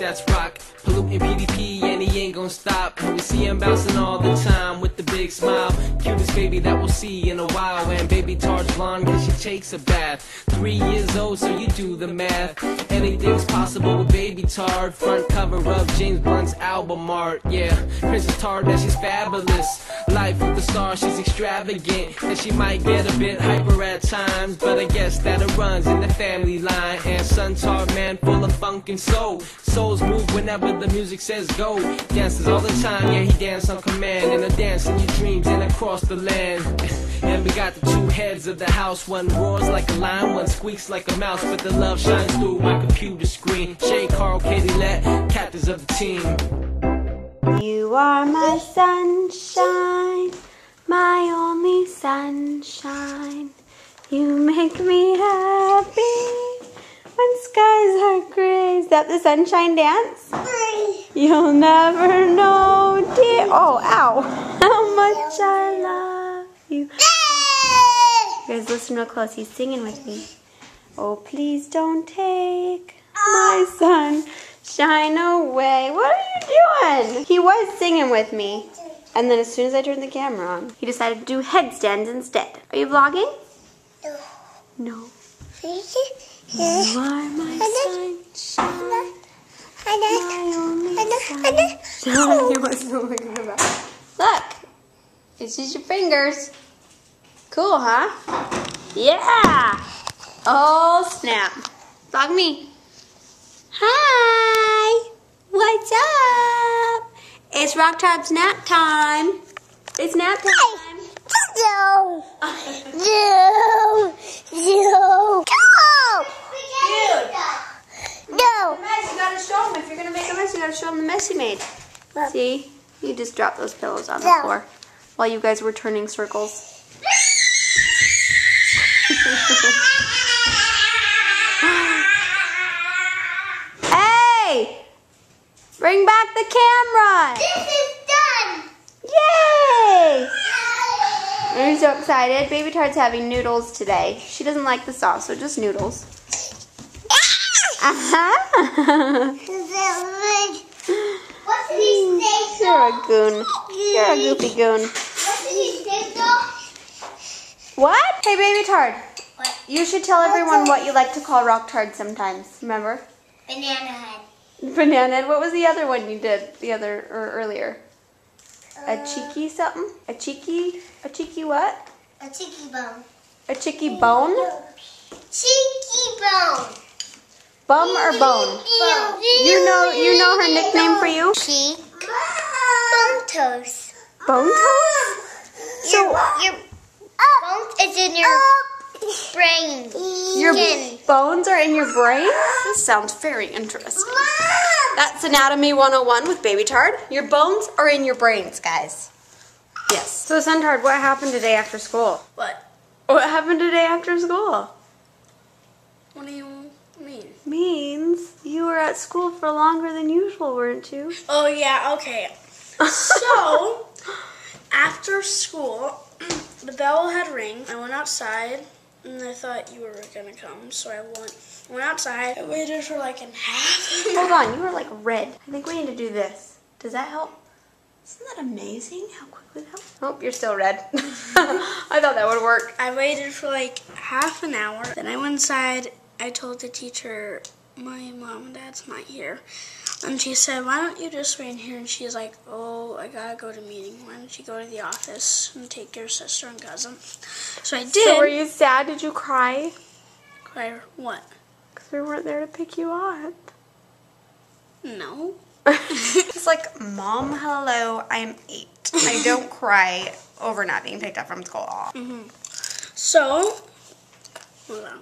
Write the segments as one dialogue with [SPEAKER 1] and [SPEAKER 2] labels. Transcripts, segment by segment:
[SPEAKER 1] that's rock. Polluting PDP and he ain't gonna stop. We see him bouncing all the time with the big smile. Cutest baby that we'll see in a while. And baby Tard's blonde cause she takes a bath. Three years old, so you do the math. Anything's possible with baby Tard. Front cover of James Blunt's album art. Yeah, Princess Tard, that she's fabulous. Life with the star, she's extravagant. And she might get a bit hyper at times. But I guess that it runs in the family line. And son Tard, man, full of funk and soul. Souls move whenever the music says go. Dances all the time, yeah, he dance on command. And a dance in your dreams and across the land. And we got the two heads of the house. One roars like a lion, one squeaks like a mouse. But the love shines through my computer screen. Shay, Carl, Katie, Let, captains of the team.
[SPEAKER 2] You are my sunshine, my only sunshine. You make me happy when skies are gray. Is that the sunshine dance? You'll never know, dear. Oh, ow. Much I love you. You guys listen real close. He's singing with me. Oh, please don't take my sun shine away. What are you doing? He was singing with me. And then as soon as I turned the camera on, he decided to do headstands instead. Are you vlogging? No. You are my sunshine, my only sunshine. He wasn't looking about. Look, it's just your fingers. Cool, huh? Yeah. Oh, snap. Vlog me. Hi. What's up? It's Rock Tard's nap time. It's nap time.
[SPEAKER 3] No. No. No. No.
[SPEAKER 2] Mess, you gotta show him. If you're gonna make a mess, you gotta show him the mess you made. See? You just dropped those pillows on the floor while you guys were turning circles. hey! Bring back the camera!
[SPEAKER 3] This is done.
[SPEAKER 2] Yay! I'm so excited. Baby Tard's having noodles today. She doesn't like the sauce, so just noodles. Uh-huh.
[SPEAKER 3] What he say?
[SPEAKER 2] You're a goon. You're a goofy goon.
[SPEAKER 3] What did he say though?
[SPEAKER 2] What? Hey, Baby Tard.
[SPEAKER 3] What?
[SPEAKER 2] You should tell everyone what you like to call Rock Tard sometimes. Remember?
[SPEAKER 3] Banana head.
[SPEAKER 2] Banana. head. what was the other one you did the other or earlier? A uh, cheeky something? A cheeky? A cheeky what?
[SPEAKER 3] A cheeky bone.
[SPEAKER 2] A cheeky bone?
[SPEAKER 3] Cheeky bone.
[SPEAKER 2] Bum or bone?
[SPEAKER 3] Bone.
[SPEAKER 2] You know, you know her nickname for you?
[SPEAKER 3] Cheek. Bone toes.
[SPEAKER 2] Bone toes?
[SPEAKER 3] So your bones is in your brain.
[SPEAKER 2] Your
[SPEAKER 3] Skin.
[SPEAKER 2] bones are in your brain? This sounds very interesting. That's Anatomy 101 with Baby Tard. Your bones are in your brains, guys. Yes. So, Suntard, what happened today after school?
[SPEAKER 4] What?
[SPEAKER 2] What happened today after school?
[SPEAKER 4] What do you mean?
[SPEAKER 2] Means you were at school for longer than usual, weren't you?
[SPEAKER 4] Oh yeah, okay. So after school, the bell had ring. I went outside, and I thought you were gonna come, so I went went outside. I waited for like an half.
[SPEAKER 2] Hold on, you were like red. I think we need to do this. Does that help? Isn't that amazing how quickly that? helped? Oh, you're still red. I thought that would work.
[SPEAKER 4] I waited for like half an hour. Then I went inside. I told the teacher my mom and dad's not here. And she said, Why don't you just wait in here? And she's like, Oh, I gotta go to meeting. Why don't you go to the office and take your sister and cousin? So I did.
[SPEAKER 2] So were you sad? Did you cry?
[SPEAKER 4] Cry, what?
[SPEAKER 2] Because we weren't there to pick you up.
[SPEAKER 4] No.
[SPEAKER 5] It's like, Mom, hello, I'm eight. I don't cry over not being picked up from school. Mm-hmm.
[SPEAKER 4] So, hold on.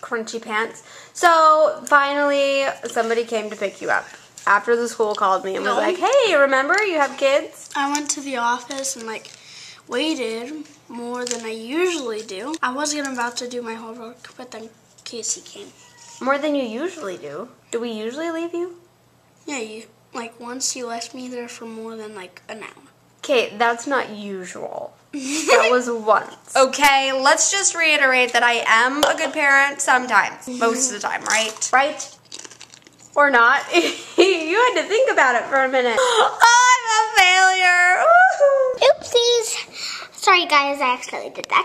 [SPEAKER 2] Crunchy pants. So finally, somebody came to pick you up. After the school called me and was
[SPEAKER 4] No.
[SPEAKER 2] like, "Hey, remember you have kids?"
[SPEAKER 4] I went to the office and like waited more than I usually do. I wasn't about to do my homework, but then Casey came.
[SPEAKER 2] More than you usually do. Do we usually leave you?
[SPEAKER 4] Yeah, you like once you left me there for more than like an hour.
[SPEAKER 2] Okay, that's not usual. That was once.
[SPEAKER 5] Okay, let's just reiterate that I am a good parent sometimes. Most of the time, right?
[SPEAKER 2] Right? Or not. you had to think about it for a minute. Oh, I'm a failure.
[SPEAKER 3] Oopsies. Sorry, guys. I accidentally did that.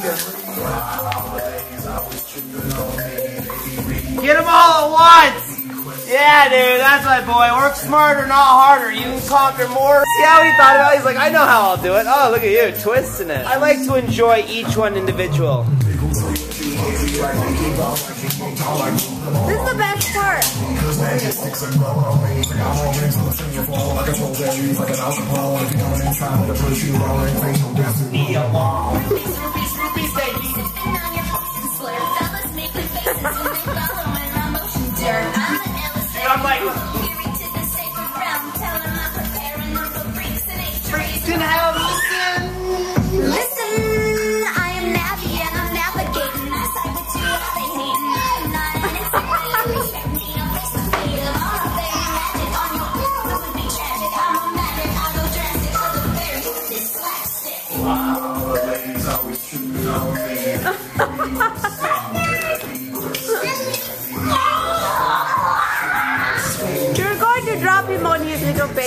[SPEAKER 6] Get
[SPEAKER 7] them all at once! Yeah, dude, that's my boy. Work smarter, not harder. You can conquer more. See how he thought about it? He's like, I know how I'll do it. Oh, look at you, twisting it. I like to enjoy each one individual.
[SPEAKER 2] This is the best part.
[SPEAKER 7] I'm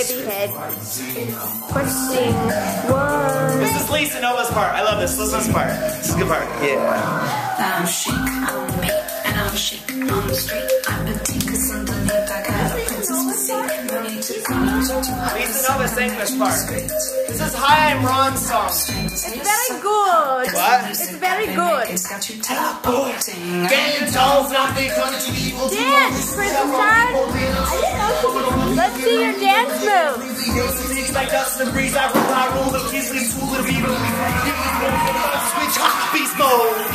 [SPEAKER 2] his little head. Twisting. What?
[SPEAKER 7] This is Lisa Nova's part. I love this. Listen to this part. This is a good part. Yeah.
[SPEAKER 8] I'm chic on me, and I'm chic on the street. I'm petite cause underneath I got a princess physique. No need to come to hide.
[SPEAKER 7] Lisa Nova sang this part. This is Hi, I'm Rawn's song.
[SPEAKER 2] It's very good.
[SPEAKER 7] What?
[SPEAKER 2] It's very good.
[SPEAKER 8] It's got you teleporting.
[SPEAKER 7] Getting told nothing comes to evil.
[SPEAKER 2] Dance, Princess Tard. Let's see your dance move.
[SPEAKER 7] It's like dust in the breeze. I rule, I rule. The kids leave school to be Switch hot beast mode.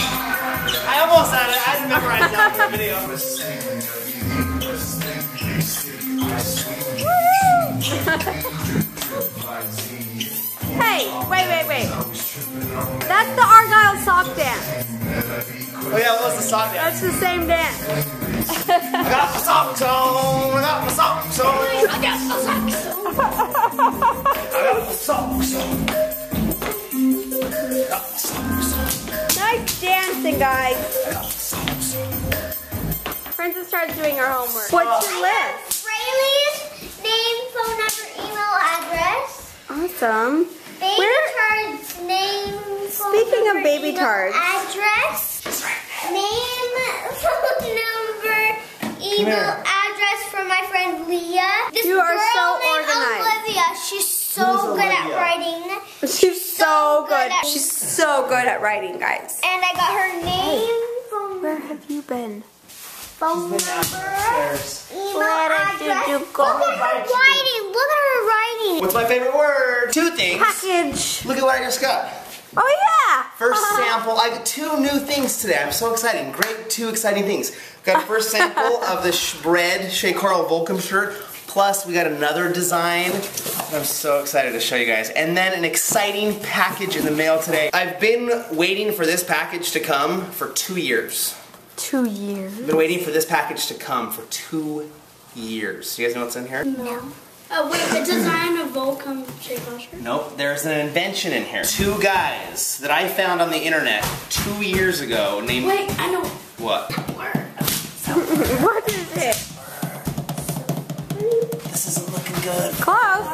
[SPEAKER 7] I almost had it. I had to memorize that for the video.
[SPEAKER 2] Hey, wait, wait, wait. That's the Argyle sock dance.
[SPEAKER 7] Oh yeah, what was the song there?
[SPEAKER 2] That's the same dance.
[SPEAKER 7] I got my socks on. I got my socks on. I got my socks on. I got my socks on. Got my socks on.
[SPEAKER 2] Nice dancing, guys.
[SPEAKER 7] Got my socks on.
[SPEAKER 2] Princess starts doing her homework. What's your list?
[SPEAKER 3] Rayleigh's name, phone number, email address.
[SPEAKER 2] Awesome.
[SPEAKER 3] Baby
[SPEAKER 2] Where-
[SPEAKER 3] Tard's name, phone
[SPEAKER 2] Speaking of baby
[SPEAKER 3] email
[SPEAKER 2] tards.
[SPEAKER 3] address. Name, phone number, email address for my friend Leah. This
[SPEAKER 2] You are
[SPEAKER 3] girl
[SPEAKER 2] so
[SPEAKER 3] named
[SPEAKER 2] organized.
[SPEAKER 3] Olivia. She's so
[SPEAKER 7] Who's
[SPEAKER 3] good at writing.
[SPEAKER 2] She's so
[SPEAKER 3] so
[SPEAKER 2] good.
[SPEAKER 3] good at-
[SPEAKER 2] She's so good at writing, guys.
[SPEAKER 3] And I got her name, phone,
[SPEAKER 2] Where have you been?
[SPEAKER 3] phone number, email
[SPEAKER 2] Where did you
[SPEAKER 3] address.
[SPEAKER 2] go?
[SPEAKER 3] Look at her writing. Look at her writing.
[SPEAKER 7] What's my favorite word? Two things.
[SPEAKER 2] Package.
[SPEAKER 7] Look at what I just got.
[SPEAKER 2] Oh yeah.
[SPEAKER 7] First sample. I got two new things today. I'm so excited. Great, two exciting things. Got a first sample of the sh- bread Shay Carl Volcom shirt. Plus, we got another design. I'm so excited to show you guys. And then an exciting package in the mail today. I've been waiting for this package to come for two years.
[SPEAKER 2] Two years.
[SPEAKER 7] I've been waiting for this package to come for two years. You guys know what's in here?
[SPEAKER 4] Uh, wait, the design of Volcom Shay Crusher?
[SPEAKER 7] Nope, there's an invention in here. Two guys that I found on the internet two years ago named.
[SPEAKER 4] Wait, I know.
[SPEAKER 7] What?
[SPEAKER 2] What is it?
[SPEAKER 7] This isn't looking good.
[SPEAKER 2] Close.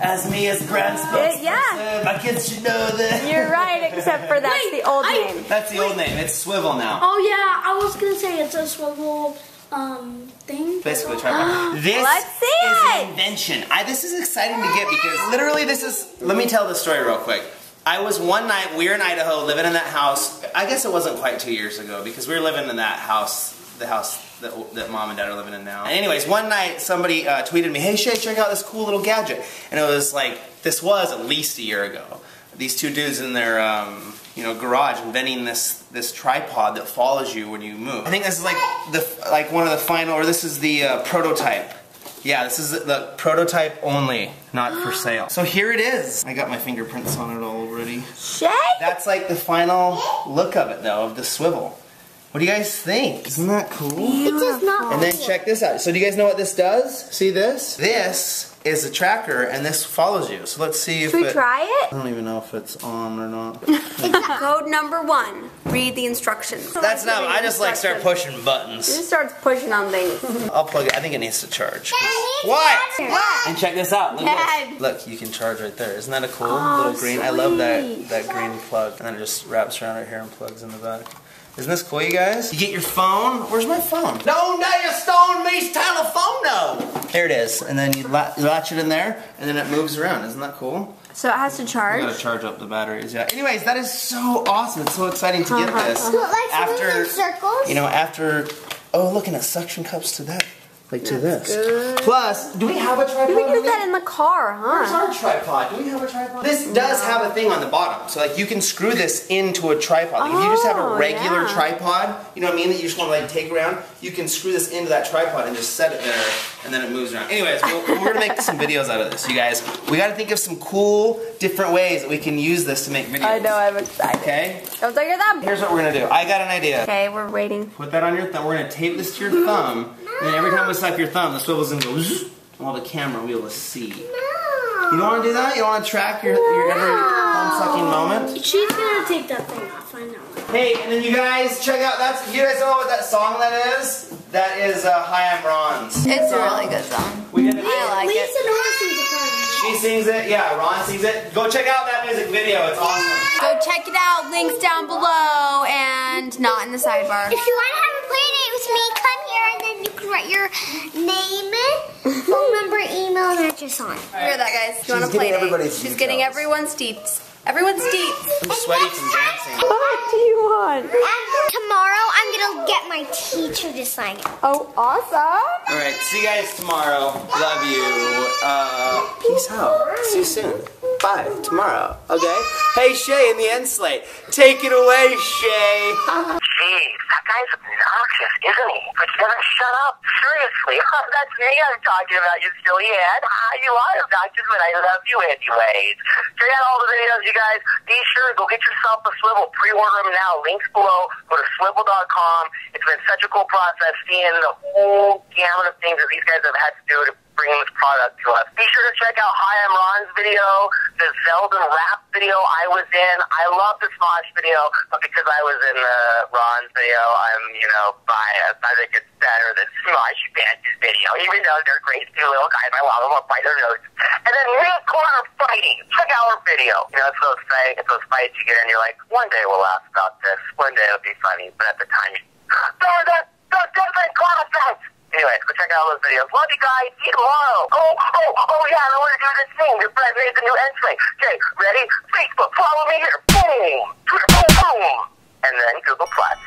[SPEAKER 7] As me as brand spokesperson,
[SPEAKER 2] yeah.
[SPEAKER 7] my kids should know this.
[SPEAKER 2] You're right, except for that's
[SPEAKER 4] Wait,
[SPEAKER 2] the old
[SPEAKER 4] I-
[SPEAKER 2] name.
[SPEAKER 7] That's the old name. It's Swivl now.
[SPEAKER 4] Oh yeah, I was gonna say it's a Swivl um thing.
[SPEAKER 7] Basically, try This
[SPEAKER 2] Let's see
[SPEAKER 7] is an invention. I, this is exciting to get because literally this is. Let me tell the story real quick. I was one night, we were in Idaho living in that house. I guess it wasn't quite two years ago because we were living in that house the house that, that mom and dad are living in now. Anyways, one night somebody uh, tweeted me, "Hey Shay, check out this cool little gadget," and it was like this was at least a year ago. These two dudes in their um, you know garage inventing this this tripod that follows you when you move. I think this is like the like one of the final, or this is the uh, prototype. Yeah, this is the prototype only, not for sale. So here it is. I got my fingerprints on it already. That's like the final look of it though, of the Swivl. What do you guys think? Isn't that cool?
[SPEAKER 3] It does not.
[SPEAKER 7] And then check this out. So do you guys know what this does? See this? This is a tracker and this follows you. So let's see if
[SPEAKER 2] Should we
[SPEAKER 7] it,
[SPEAKER 2] try it?
[SPEAKER 7] I don't even know if it's on or not.
[SPEAKER 5] Code number one. Read the instructions.
[SPEAKER 7] That's not, I just like start pushing buttons.
[SPEAKER 2] Just starts pushing on things.
[SPEAKER 7] I'll plug it. I think it needs to charge.
[SPEAKER 3] needs
[SPEAKER 7] What? And check this out. Look, this. Look, you can charge right there. Isn't that a cool little oh, green? I love that that green plug. And then it just wraps around right here and plugs in the back. Isn't this cool, you guys? You get your phone. Where's my phone? Don't you stone me's telephone no. Here it is, and then you la- you latch it in there, and then it moves around. Isn't that cool?
[SPEAKER 2] So it has to charge.
[SPEAKER 7] You gotta charge up the batteries. Yeah. Anyways, that is so awesome. It's so exciting to get uh-huh. this.
[SPEAKER 3] So it likes
[SPEAKER 7] After
[SPEAKER 3] moving in circles.
[SPEAKER 7] you know, after oh, look, and it suction cups to that, like to this. Plus, do we have a tripod?
[SPEAKER 2] You can use that in the car,
[SPEAKER 7] Where's
[SPEAKER 2] huh?
[SPEAKER 7] our tripod? Do we have a tripod? This does have a thing on the bottom, so like you can screw this into a tripod. Like if you just have a
[SPEAKER 2] Oh,
[SPEAKER 7] regular
[SPEAKER 2] yeah.
[SPEAKER 7] tripod, you know what I mean, that you just want to like take around, you can screw this into that tripod and just set it there, and then it moves around. Anyways, we'll, we're gonna make some videos out of this, you guys. We got to think of some cool, different ways that we can use this to make videos.
[SPEAKER 2] I know, I'm excited.
[SPEAKER 7] Okay.
[SPEAKER 2] Don't take your thumb.
[SPEAKER 7] Here's what we're gonna do. I got an idea.
[SPEAKER 2] Okay, we're waiting.
[SPEAKER 7] Put that on your thumb. We're gonna tape this to your thumb, and then every time we slap your thumb, the Swivl's gonna go. zzz, While the camera will be able to see. You don't want to do that? You don't want to track your, your every thumb sucking moment?
[SPEAKER 4] She's gonna take that thing off. I know.
[SPEAKER 7] Hey, and then you guys check out that's you guys know what that song that is? That is uh, Hi I'm Rawn's.
[SPEAKER 5] It's a really good song.
[SPEAKER 7] We did the
[SPEAKER 5] I like it.
[SPEAKER 4] Lisa Norrison's a kind
[SPEAKER 7] She sings it, yeah, Rawn sings it. Go check out that music video, it's awesome.
[SPEAKER 5] Go check it out. Links down below and not in the sidebar.
[SPEAKER 3] If you want to have a play date with me, come here and then you can write your name, phone number, email, and address on. it.
[SPEAKER 5] Hear that, guys? Do
[SPEAKER 7] you
[SPEAKER 5] want to play
[SPEAKER 7] getting everybody's
[SPEAKER 5] date? She's getting everyone's deets. Everyone's deets.
[SPEAKER 7] I'm sweaty from dancing.
[SPEAKER 2] What do you want?
[SPEAKER 3] And tomorrow, I'm gonna get my teacher to sign it.
[SPEAKER 2] Oh, awesome.
[SPEAKER 7] Alright, see you guys tomorrow. Love you. Uh, peace out. See you soon. Bye. Tomorrow. Okay? Hey, Shay in the end slate. Take it away, Shay.
[SPEAKER 9] Jeez, that guy's obnoxious, isn't he? But he doesn't shut up. Seriously, that's me I'm talking about, you silly head. Ah, you are obnoxious, but I love you anyways. Check out all the videos, you guys. Be sure, to go get yourself a Swivl. Pre-order them now. Links below. Go to swivl.com. It's been such a cool process seeing the whole gamut of things that these guys have had to do to bring this product to us. Be sure to check out Hi I'm Rawn's video, the Zelda rap video I was in. I love the Smosh video, but because I was in the Rawn's video, I'm, you know, biased. I think it's better than Smosh Band's video, even though they're great two little guys. I want them to fight their noses. And then me Corner fighting. Check out our video. You know, it's those fights, it's those fights you get in, you're like, one day we'll laugh about this. One day it'll be funny. But at the time, you, fights. Those videos. Love you guys. See you tomorrow. Oh, oh, oh yeah, I want to do this thing. Your friend made the new entry. Okay, ready? Facebook, follow me here. Boom. Twitter, boom, boom. And then Google Plus.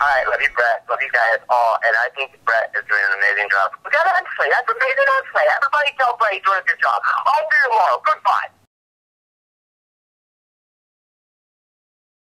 [SPEAKER 9] All right, love you, Brett. Love you guys all. And I think Brett is doing an amazing job. We got an entry. That's amazing entry. Everybody tell Brett he's doing a good job. I'll see you tomorrow. Goodbye.